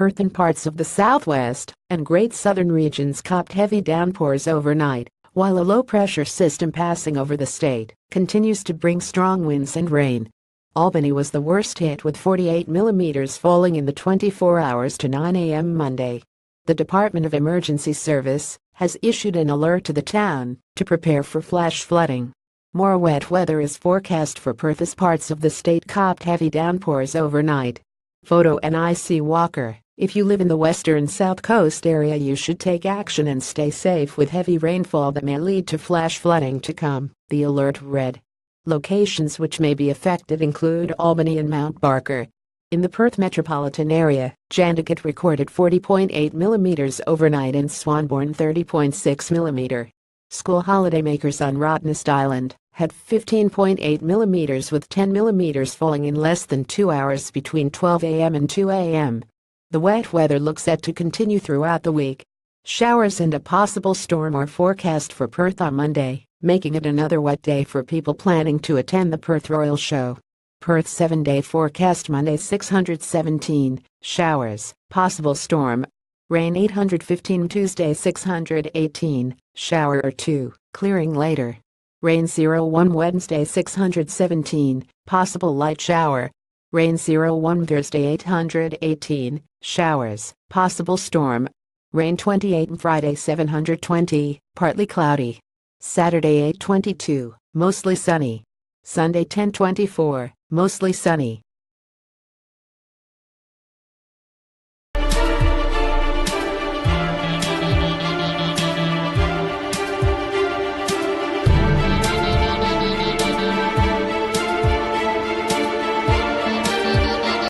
Perth and parts of the southwest and great southern regions copped heavy downpours overnight, while a low-pressure system passing over the state continues to bring strong winds and rain. Albany was the worst hit with 48 millimeters falling in the 24 hours to 9 a.m. Monday. The Department of Emergency Service has issued an alert to the town to prepare for flash flooding. More wet weather is forecast for Perth as parts of the state copped heavy downpours overnight. Photo NIC Walker If you live in the western South Coast area you should take action and stay safe with heavy rainfall that may lead to flash flooding to come, the alert read. Locations which may be affected include Albany and Mount Barker. In the Perth metropolitan area, Jandakot recorded 40.8 millimeters overnight and Swanbourne 30.6 millimeter. School holidaymakers on Rottnest Island had 15.8 millimeters with 10 millimeters falling in less than two hours between 12 a.m. and 2 a.m. The wet weather looks set to continue throughout the week. Showers and a possible storm are forecast for Perth on Monday, making it another wet day for people planning to attend the Perth Royal Show. Perth 7 day forecast Monday 617, showers, possible storm. Rain 815 Tuesday 618, shower or 2, clearing later. Rain 01 Wednesday 617, possible light shower. Rain 01 Thursday 818, showers, possible storm. Rain 28 Friday 720, partly cloudy. Saturday 822, mostly sunny. Sunday 1024, mostly sunny.